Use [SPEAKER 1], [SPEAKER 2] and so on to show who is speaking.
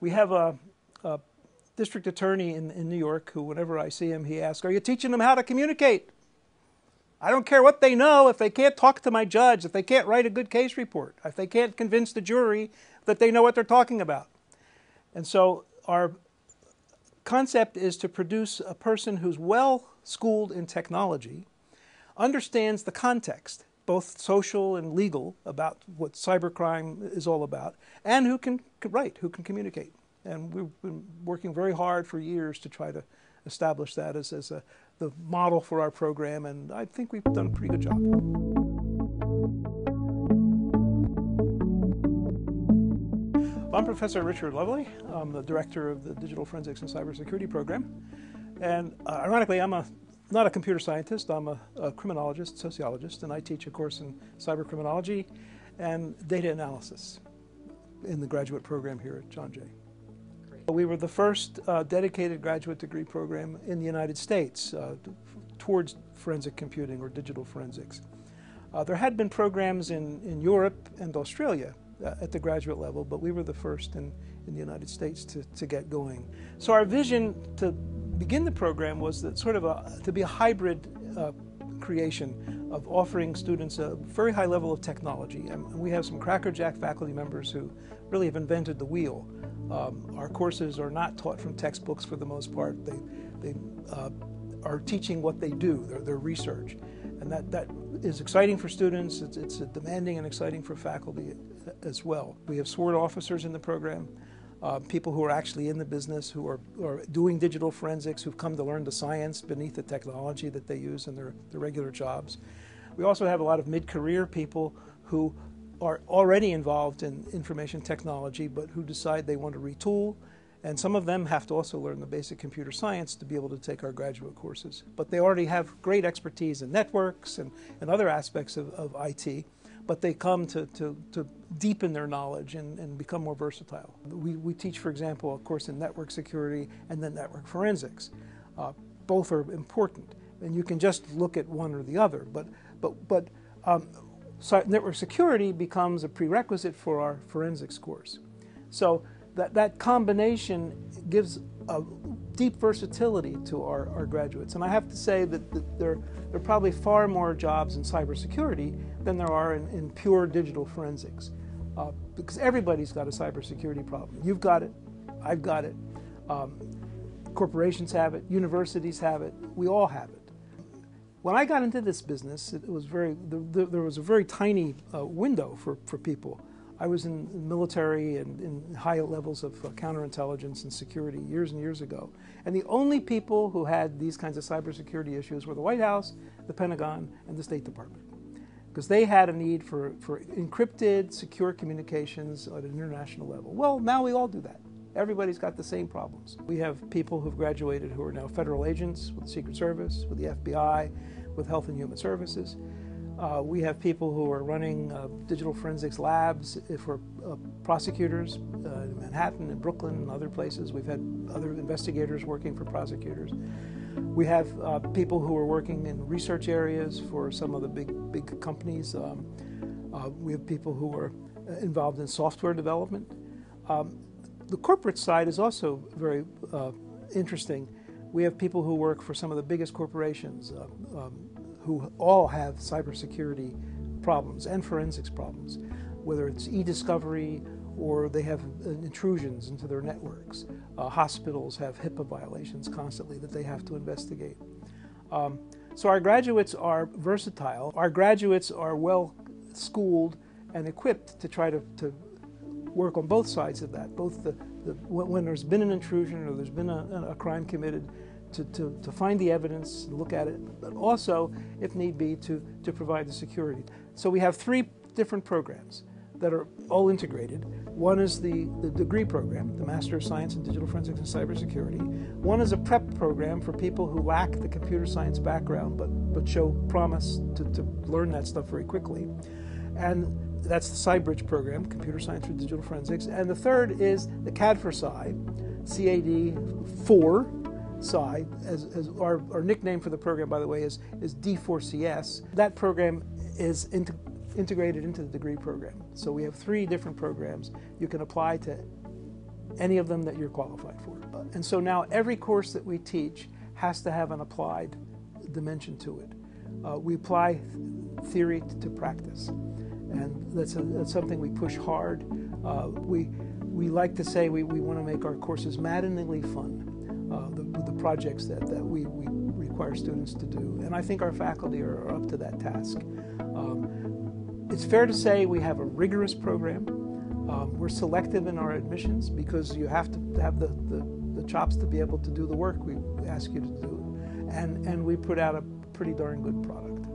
[SPEAKER 1] We have a, a district attorney in, in New York who, whenever I see him, he asks, Are you teaching them how to communicate? I don't care what they know if they can't talk to my judge, if they can't write a good case report, if they can't convince the jury that they know what they're talking about. And so our concept is to produce a person who's well schooled in technology, understands the context, both social and legal, about what cybercrime is all about, and who can write, who can communicate. And we've been working very hard for years to try to establish that as, as a, the model for our program, and I think we've done a pretty good job. I'm Professor Richard Lovely. I'm the director of the Digital Forensics and Cybersecurity program. And uh, ironically, I'm a, not a computer scientist, I'm a, a, criminologist, sociologist, and I teach a course in cyber criminology and data analysis in the graduate program here at John Jay. We were the first uh, dedicated graduate degree program in the United States uh, towards forensic computing or digital forensics. Uh, there had been programs in, in Europe and Australia uh, at the graduate level, but we were the first in, in the United States to, to get going. So our vision to begin the program was that sort of a, to be a hybrid uh, creation of offering students a very high level of technology. And we have some crackerjack faculty members who really have invented the wheel. Um, our courses are not taught from textbooks for the most part. They, they uh, are teaching what they do, their, their, research. And that, that is exciting for students, it's, it's demanding and exciting for faculty as well. We have sword officers in the program, uh, people who are actually in the business, who are, are, doing digital forensics, who've come to learn the science beneath the technology that they use in their, their regular jobs. We also have a lot of mid-career people who are already involved in information technology but who decide they want to retool. And some of them have to also learn the basic computer science to be able to take our graduate courses. But they already have great expertise in networks and, and other aspects of, of IT, but they come to, to, to deepen their knowledge and, and become more versatile. We, we teach, for example, a course in network security and then network forensics. Uh, both are important, and you can just look at one or the other. But, but, but um, so network security becomes a prerequisite for our forensics course. So that, that combination gives a deep versatility to our, our graduates. And I have to say that, that there, there are probably far more jobs in cybersecurity than there are in, in pure digital forensics. Uh, because everybody's got a cybersecurity problem. You've got it, I've got it, um, corporations have it, universities have it, we all have it. When I got into this business, it was very, the, the, there was a very tiny uh, window for, for people. I was in the military and in high levels of uh, counterintelligence and security years and years ago. And the only people who had these kinds of cybersecurity issues were the White House, the Pentagon, and the State Department. Because they had a need for, for encrypted, secure communications at an international level. Well, now we all do that. Everybody's got the same problems. We have people who've graduated who are now federal agents with the Secret Service, with the FBI, with Health and Human Services. Uh, we have people who are running uh, digital forensics labs for uh, prosecutors uh, in Manhattan and Brooklyn and other places. We've had other investigators working for prosecutors. We have uh, people who are working in research areas for some of the big, big companies. Um, uh, we have people who are involved in software development. Um, the corporate side is also very interesting. We have people who work for some of the biggest corporations. Um, who all have cybersecurity problems and forensics problems, whether it's e-discovery or they have intrusions into their networks. Uh, hospitals have HIPAA violations constantly that they have to investigate. Um, so our graduates are versatile. Our graduates are well schooled and equipped to try to, to work on both sides of that, both the, the when there's been an intrusion or there's been a, a crime committed, to, to, to find the evidence, look at it, but also, if need be, to, to provide the security. So we have three different programs that are all integrated. One is the, the degree program, the Master of Science in Digital Forensics and Cybersecurity. One is a prep program for people who lack the computer science background but, but show promise to, to learn that stuff very quickly. And that's the CyBridge program, Computer Science for Digital Forensics. And the third is the CAD for Sci, CAD 4, side, as, as our, our, nickname for the program, by the way, is, is D4CS. That program is integrated into the degree program. So we have three different programs. You can apply to any of them that you're qualified for. And so now every course that we teach has to have an applied dimension to it. Uh, we apply theory to practice, and that's, a, that's something we push hard. Uh, we, we like to say we, we want to make our courses maddeningly fun, uh, the, the projects that, that we, we require students to do. And I think our faculty are, up to that task. Um, it's fair to say we have a rigorous program. Um, we're selective in our admissions because you have to have the, the, the, chops to be able to do the work we ask you to do. And, and we put out a pretty darn good product.